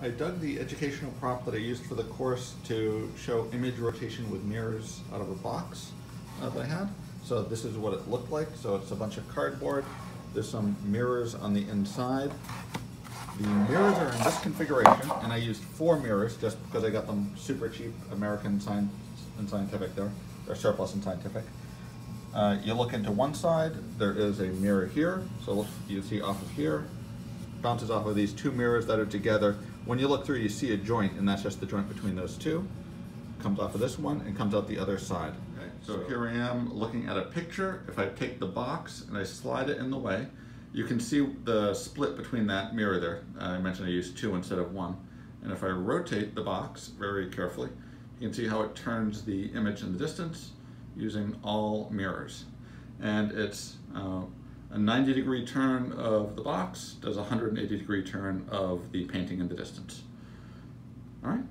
I dug the educational prop that I used for the course to show image rotation with mirrors out of a box uh, that I had. So this is what it looked like. So it's a bunch of cardboard. There's some mirrors on the inside. The mirrors are in this configuration, and I used four mirrors just because I got them super cheap, American Science and Scientific there, or surplus and scientific. Uh, you look into one side, there is a mirror here. So you see off of here, bounces off of these two mirrors that are together. When you look through, you see a joint, and that's just the joint between those two. Comes off of this one and comes out the other side. Okay, so here I am looking at a picture. If I take the box and I slide it in the way, you can see the split between that mirror there. I mentioned I used two instead of one. And if I rotate the box very carefully, you can see how it turns the image in the distance using all mirrors. And it's uh, a 90 degree turn of the box does a 180 degree turn of the painting in the distance. All right.